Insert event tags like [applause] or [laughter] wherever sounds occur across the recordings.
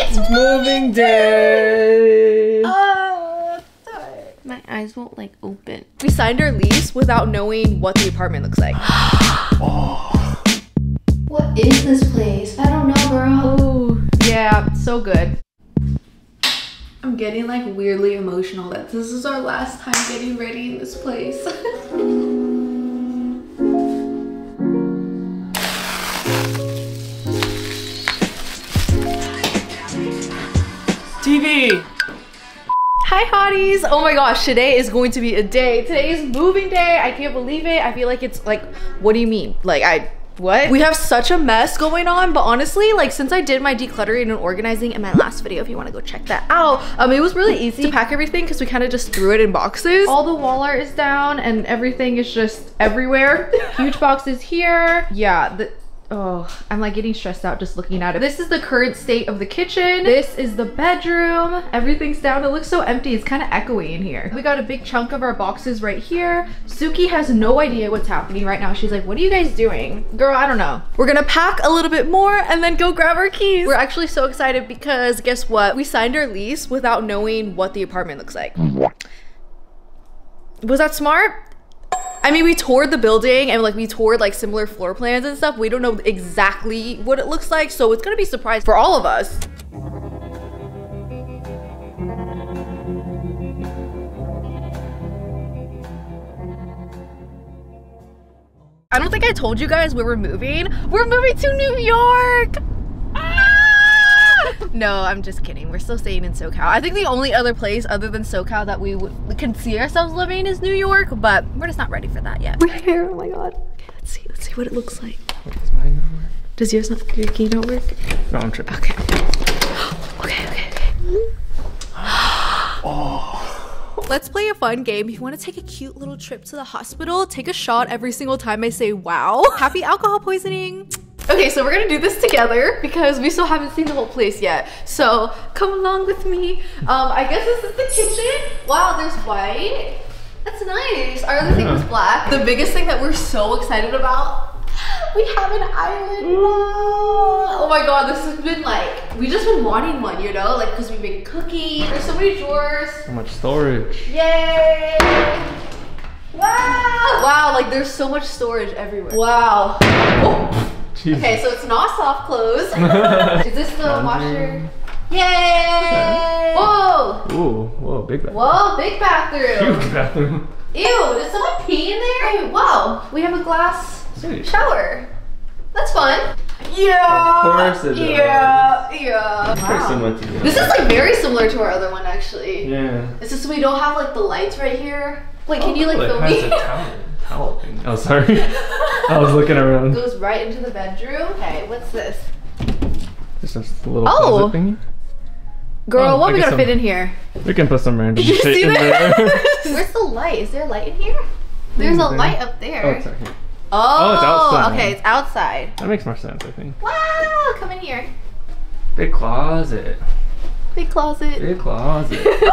It's moving day. Uh, my eyes won't like open. We signed our lease without knowing what the apartment looks like. [gasps] What is this place? I don't know, girl. Oh, yeah, so good. I'm getting like weirdly emotional that this is our last time getting ready in this place. [laughs] Hi hotties! Oh my gosh, today is going to be a day. Today is moving day. I can't believe it. I feel like it's like, what do you mean? Like I, what? We have such a mess going on, but honestly, like since I did my decluttering and organizing in my last video, if you wanna go check that out, um, it was really easy to pack everything because we kind of just threw it in boxes. All the wall art is down and everything is just everywhere. [laughs] Huge boxes here. Yeah, the, Oh, I'm like getting stressed out just looking at it. This is the current state of the kitchen. This is the bedroom. Everything's down. It looks so empty. It's kind of echoey in here. We got a big chunk of our boxes right here. Suki has no idea what's happening right now. She's like, what are you guys doing? Girl, I don't know. We're gonna pack a little bit more and then go grab our keys. We're actually so excited because guess what? We signed our lease without knowing what the apartment looks like. Was that smart? I mean, we toured the building and like we toured like similar floor plans and stuff. We don't know exactly what it looks like. So it's gonna be a surprise for all of us. I don't think I told you guys where we're moving. We're moving to New York. No, I'm just kidding. We're still staying in SoCal. I think the only other place other than SoCal that we, we can see ourselves living is New York, but we're just not ready for that yet. We're [laughs] here. Oh my god. Okay, let's see. Let's see what it looks like. Does mine not work? Does yours not? Your key not work? No, I'm tripping. Okay. [gasps] Okay. Okay. Okay. [gasps] Oh. Let's play a fun game. If you want to take a cute little trip to the hospital, take a shot every single time I say wow. Happy alcohol poisoning. Okay, so we're gonna do this together because we still haven't seen the whole place yet. So come along with me. Um, I guess this is the kitchen. Wow, there's white. That's nice. Our other thing was black. The biggest thing that we're so excited about, [gasps] we have an island now. Oh my god, this has been like, we just been wanting one, you know? Like, cause we've been cooking. There's so many drawers. So much storage. Yay! Wow! Wow, like there's so much storage everywhere. Wow. Oh. Jesus. Okay, so it's not soft clothes. [laughs] Is this the Laundry. washer? Yay! Whoa! Ooh, whoa, big bathroom. Whoa, big bathroom. Huge bathroom. Ew, did someone pee in there? Hey, wow, we have a glass Sweet. shower. That's fun. Yeah. Of course it Yeah, yeah. Pretty Wow. similar to you. This is like very similar to our other one actually. Yeah. It's just we don't have like the lights right here. Wait, can oh, you like Oh, film it me? [laughs] a towel, towel thing. Oh, sorry. I was looking around. Goes right into the bedroom. Okay, what's this? This is a little Oh. closet thingy. Girl, Oh, what I we guess gotta I'm- fit in here? We can put some random Did shit in that? there. [laughs] Where's the light? Is there a light in here? There's a there. light up there. oh, it's out here. Oh, oh, it's outside. Okay, it's outside. That makes more sense, I think. Wow, come in here. Big closet. Big closet. Big closet. [gasps]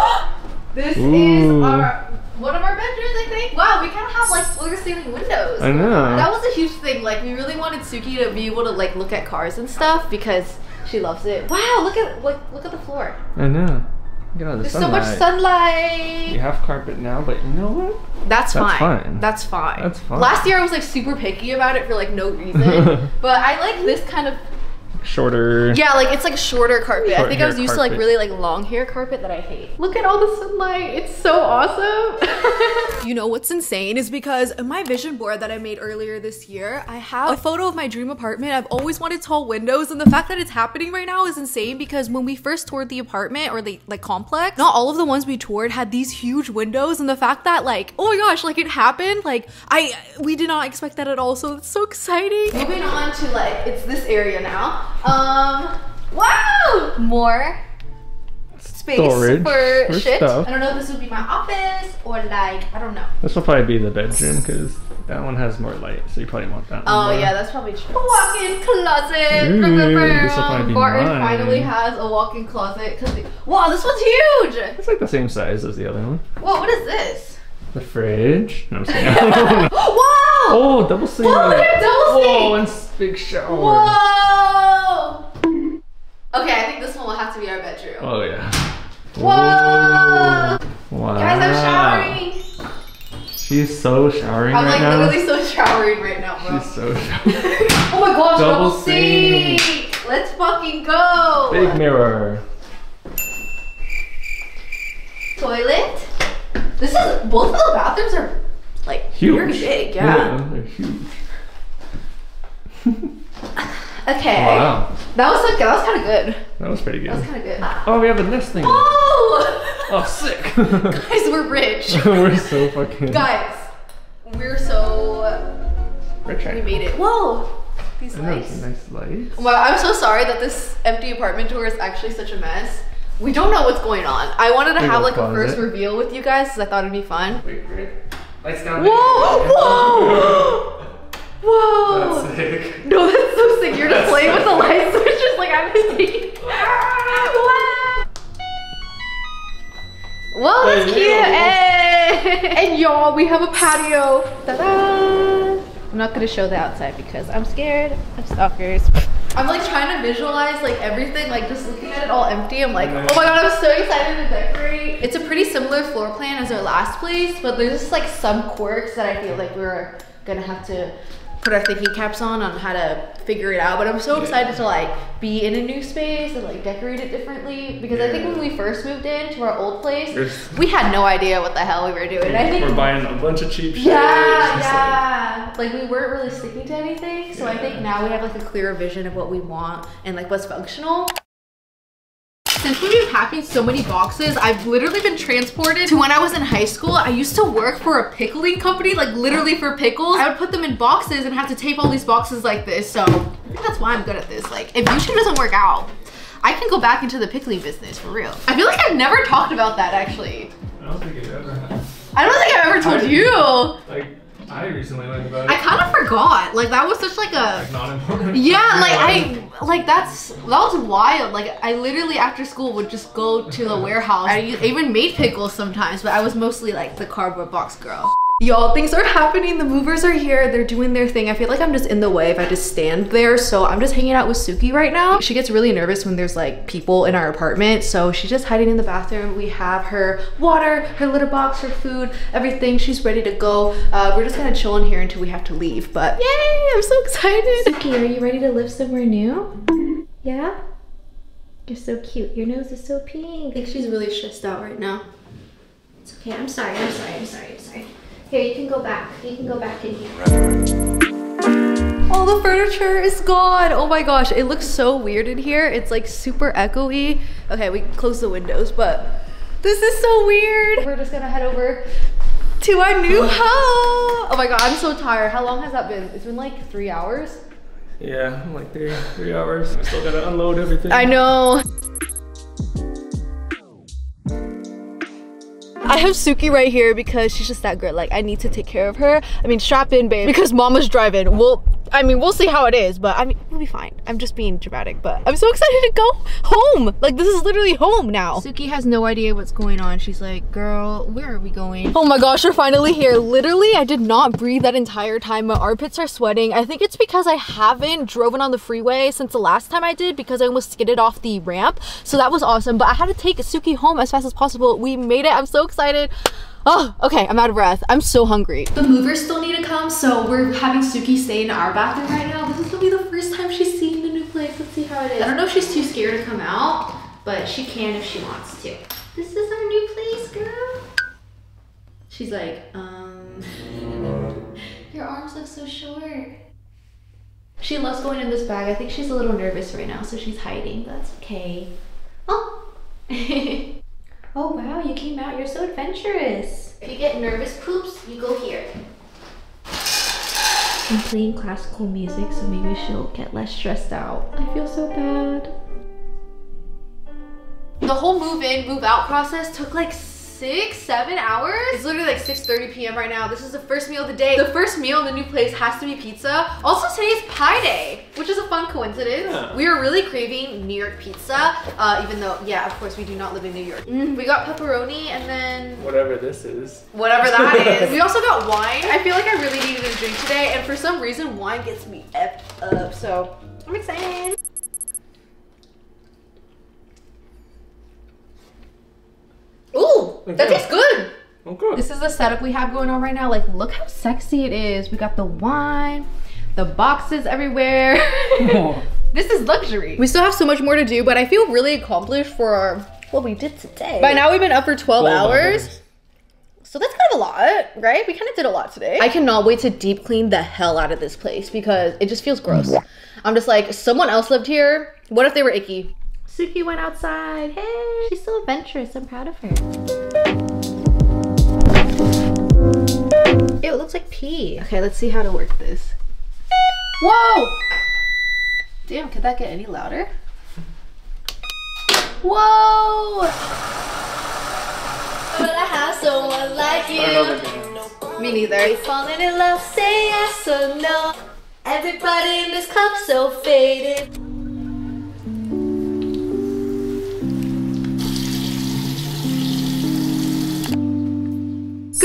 This Ooh. is our one of our bedrooms, I think. Wow, we kind of have like floor to ceiling windows. I know. That was a huge thing. Like we really wanted Suki to be able to like look at cars and stuff because she loves it. Wow, look at like look at the floor. I know. Look at all the There's sunlight. so much sunlight. You have carpet now, but you know what? That's, That's fine. fine. That's fine. That's fine. Last year I was like super picky about it for like no reason, [laughs] but I like this kind of Shorter. yeah, like it's like shorter carpet. I think I was hair used to like really like long hair carpet that I hate. Look at all the sunlight. It's so awesome. [laughs] you know what's insane is because in my vision board that I made earlier this year, I have a photo of my dream apartment. I've always wanted tall windows and the fact that it's happening right now is insane because when we first toured the apartment or the like complex, not all of the ones we toured had these huge windows and the fact that like, oh my gosh, like it happened, like I we did not expect that at all. So it's so exciting. Moving on to like it's this area now. Um wow! More space Storage for, for shit. stuff. I don't know if this would be my office or like I don't know. This will probably be the bedroom because that one has more light, so you probably want that one. Oh more. yeah, that's probably true. Walk-in closet. Ooh, this'll probably um, be Barton mine. finally has a walk-in closet. Cause they- wow, this one's huge. It's like the same size as the other one. Whoa, what is this? The fridge. No, I'm kidding. [laughs] [laughs] wow! oh, double sink. Whoa, look at double Whoa, sink. and big shower. Whoa! Okay, I think this one will have to be our bedroom. Oh yeah. Whoa! Wow. Guys, I'm showering. She's so showering I'm right like now. literally so showering right now, bro. She's so [laughs] showering. oh my gosh, Double double sink. Let's fucking go. Big mirror. toilet. This is both of the bathrooms are like Huge. very big. Yeah. they're huge. [laughs] Okay. Wow. That was like that was kind of good. That was pretty good. That was kind of good. Oh, we have a nest thing. Oh, Oh, sick. [laughs] [laughs] guys, we're rich. [laughs] We're so fucking Guys, we're so rich. we made it. Whoa, these I know, it's lights. nice lights. Well, I'm so sorry that this empty apartment tour is actually such a mess. We don't know what's going on. I wanted to Big have like a first closet. reveal with you guys because I thought it'd be fun. Wait, wait. Lights down Whoa! Whoa! Whoa! That's sick. [laughs] No, that's so sick. You're just playing with the light switches like I'm just [laughs] taking. Whoa, that's cute. Hey. And y'all, we have a patio. Ta-da! I'm not gonna show the outside because I'm scared of stalkers. I'm like trying to visualize like everything, like just looking at it all empty. I'm like, oh my god, I'm so excited to decorate. It's a pretty similar floor plan as our last place, but there's just like some quirks that I feel like we're gonna have to put our thinking caps on on how to figure it out. But I'm so excited to like be in a new space and like decorate it differently because I think when we first moved into our old place, There's- we had no idea what the hell we were doing. I think We're buying a bunch of cheap shit. yeah, yeah. Like, we weren't really sticking to anything. So I think now we have like a clearer vision of what we want and like what's functional. Since we've been packing so many boxes, I've literally been transported to when I was in high school. I used to work for a pickling company, like literally for pickles. I would put them in boxes and have to tape all these boxes like this. So I think that's why I'm good at this. Like, if YouTube doesn't work out, I can go back into the pickling business for real. I feel like I've never talked about that actually. I don't think it ever has. I don't think I've ever told I- you. Like, I recently learned about it. I kind of forgot. Like that was such like a like, not important. yeah. Like I like that's that was wild. Like I literally after school would just go to the warehouse. I even made pickles sometimes, but I was mostly like the cardboard box girl. Y'all, things are happening. The movers are here. They're doing their thing. I feel like I'm just in the way if I just stand there. So I'm just hanging out with Suki right now. She gets really nervous when there's like people in our apartment. So she's just hiding in the bathroom. We have her water, her litter box, her food, everything. She's ready to go. Uh, we're just gonna chill in here until we have to leave. But yay, I'm so excited. Suki, are you ready to live somewhere new? Yeah? You're so cute. Your nose is so pink. I think she's really stressed out right now. It's okay. I'm sorry. I'm sorry. I'm sorry. I'm sorry. Here, you can go back. You can go back in here. All the furniture is gone. Oh my gosh, it looks so weird in here. It's like super echoey. Okay, we close the windows, but this is so weird. We're just gonna head over to our new home. Oh my god, I'm so tired. How long has that been? It's been like three hours. Yeah, I'm like three, three hours. I still gotta unload everything. I know. I have Suki right here because she's just that good. Like, I need to take care of her. I mean, strap in, babe, because mama's driving. We'll, I mean, we'll see how it is, but I mean, we'll be fine. I'm just being dramatic, but I'm so [laughs] excited to go home. Like, this is literally home now. Suki has no idea what's going on. She's like, girl, where are we going? Oh my gosh, we're finally here. Literally, I did not breathe that entire time. My armpits are sweating. I think it's because I haven't driven on the freeway since the last time I did because I almost skidded off the ramp. So that was awesome, but I had to take Suki home as fast as possible. We made it. I'm so excited. Oh, okay, I'm out of breath. I'm so hungry. The movers still need to come, so we're having Suki stay in our bathroom right now. This is gonna be the first time she's seeing the new place. Let's see how it is. I don't know if she's too scared to come out, but she can if she wants to. This is our new place, girl. She's like, um, [laughs] your arms look so short. She loves going in this bag. I think she's a little nervous right now, so she's hiding. That's okay. Oh. [laughs] oh wow, you came out. You're so adventurous. If you get nervous poops, you go here. I'm playing classical music, so maybe she'll get less stressed out. I feel so bad. The whole move in, move out process took like six, seven hours. It's literally like 6.30 p.m. right now. This is the first meal of the day. The first meal in the new place has to be pizza. Also, today's pie day, which is a fun coincidence. Yeah. We are really craving New York pizza, uh, even though, yeah, of course, we do not live in New York. Mm, we got pepperoni and then Whatever this is. whatever that [laughs] is. We also got wine. I feel like I really needed a drink today, and for some reason, wine gets me effed up. So I'm excited. That tastes good. Oh, okay. This is the setup we have going on right now. Like, look how sexy it is. We got the wine, the boxes everywhere. Oh. [laughs] this is luxury. We still have so much more to do, but I feel really accomplished for what we did today. By now, we've been up for 12, 12 hours. hours. So that's kind of a lot, right? We kind of did a lot today. I cannot wait to deep clean the hell out of this place because it just feels gross. I'm just like, someone else lived here. What if they were icky? Suki went outside. Hey, she's so adventurous. I'm proud of her. Ew, it looks like pee. Okay, let's see how to work this. Whoa! Damn, could that get any louder? Whoa! But I have someone like I don't know the game. Me neither. Falling in love, say yes or no. Everybody in this club so faded.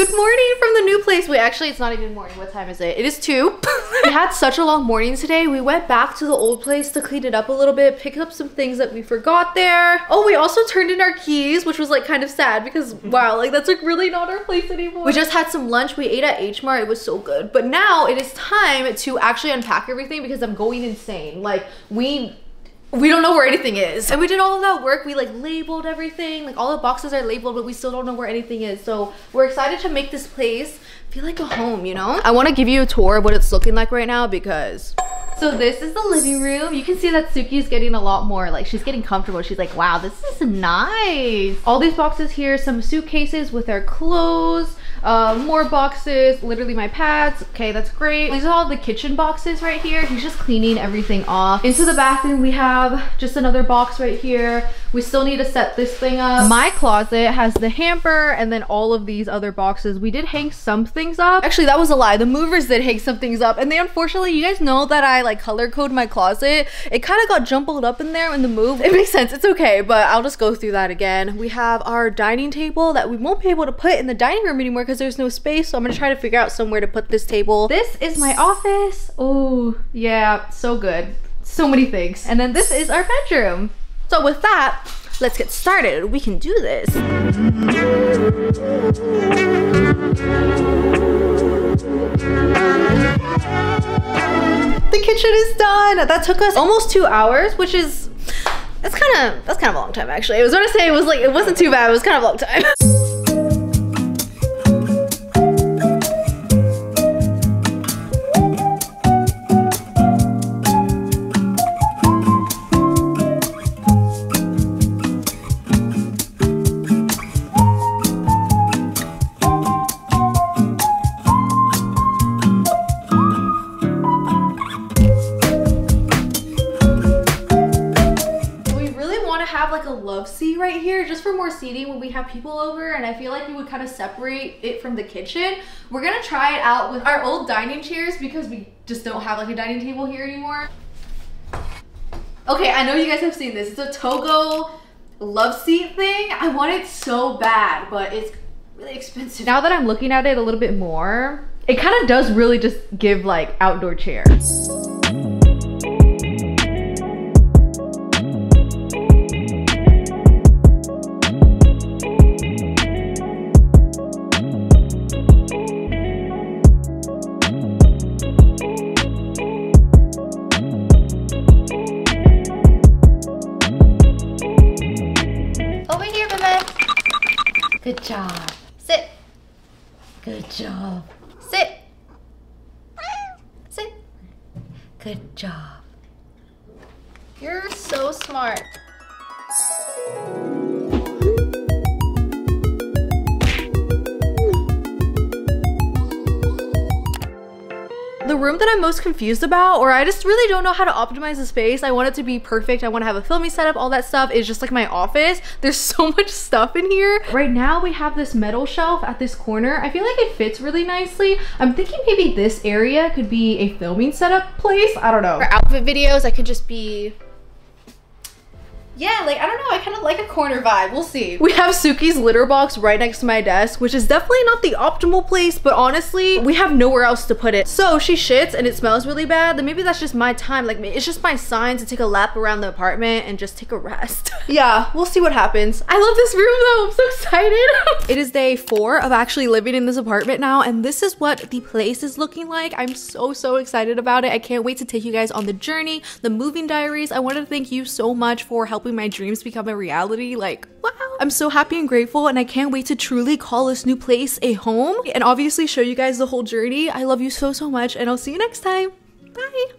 Good morning from the new place. Wait, actually, it's not even morning. What time is it? It is two. [laughs] we had such a long morning today. We went back to the old place to clean it up a little bit, pick up some things that we forgot there. Oh, we also turned in our keys, which was like kind of sad because [laughs] wow, like that's like really not our place anymore. We just had some lunch. We ate at H Mart. It was so good. But now it is time to actually unpack everything because I'm going insane. Like we we don't know where anything is. And we did all of that work. We like labeled everything. Like all the boxes are labeled, but we still don't know where anything is. So we're excited to make this place feel like a home, you know? I want to give you a tour of what it's looking like right now because so this is the living room. You can see that Suki's getting a lot more, like she's getting comfortable. She's like, wow, this is nice. All these boxes here, some suitcases with our clothes, uh, more boxes, literally my pads. Okay, that's great. These are all the kitchen boxes right here. He's just cleaning everything off. Into the bathroom, we have just another box right here. We still need to set this thing up. My closet has the hamper and then all of these other boxes. We did hang some things up. Actually, that was a lie. The movers did hang some things up. And they unfortunately, you guys know that I like color code my closet. It kind of got jumbled up in there in the move. It makes sense. It's okay, but I'll just go through that again. We have our dining table that we won't be able to put in the dining room anymore because there's no space. So I'm gonna try to figure out somewhere to put this table. This is my office. Oh, yeah, so good. So many things. And then this is our bedroom. So with that, let's get started. We can do this. The kitchen is done. That took us almost two hours, which is that's kind of that's kind of a long time actually. I was gonna say it was like it wasn't too bad. It was kind of a long time. [laughs] have like a love seat right here just for more seating when we have people over and I feel like we would kind of separate it from the kitchen. We're gonna try it out with our old dining chairs because we just don't have like a dining table here anymore. Okay, I know you guys have seen this. It's a Togo love seat thing. I want it so bad, but it's really expensive. Now that I'm looking at it a little bit more, it kind of does really just give like outdoor chairs. Good job. You're so smart. Room that I'm most confused about, or I just really don't know how to optimize the space. I want it to be perfect. I want to have a filming setup, all that stuff is just like my office. There's [laughs] so much stuff in here. Right now we have this metal shelf at this corner. I feel like it fits really nicely. I'm thinking maybe this area could be a filming setup place. I don't know. For outfit videos, I could just be yeah, like I don't know, I kind of like a corner vibe. We'll see. We have Suki's litter box right next to my desk, which is definitely not the optimal place, but honestly, we have nowhere else to put it. So she shits and it smells really bad. Then maybe that's just my time. Like it's just my sign to take a lap around the apartment and just take a rest. [laughs] yeah, we'll see what happens. I love this room though. I'm so excited. [laughs] it is day four of actually living in this apartment now, and this is what the place is looking like. I'm so so excited about it. I can't wait to take you guys on the journey, the moving diaries. I wanted to thank you so much for helping helping my dreams become a reality. Like, wow. I'm so happy and grateful, and I can't wait to truly call this new place a home and obviously show you guys the whole journey. I love you so, so much, and I'll see you next time. Bye.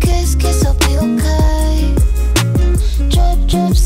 Kiss, kiss, I'll be okay. Drip, drip.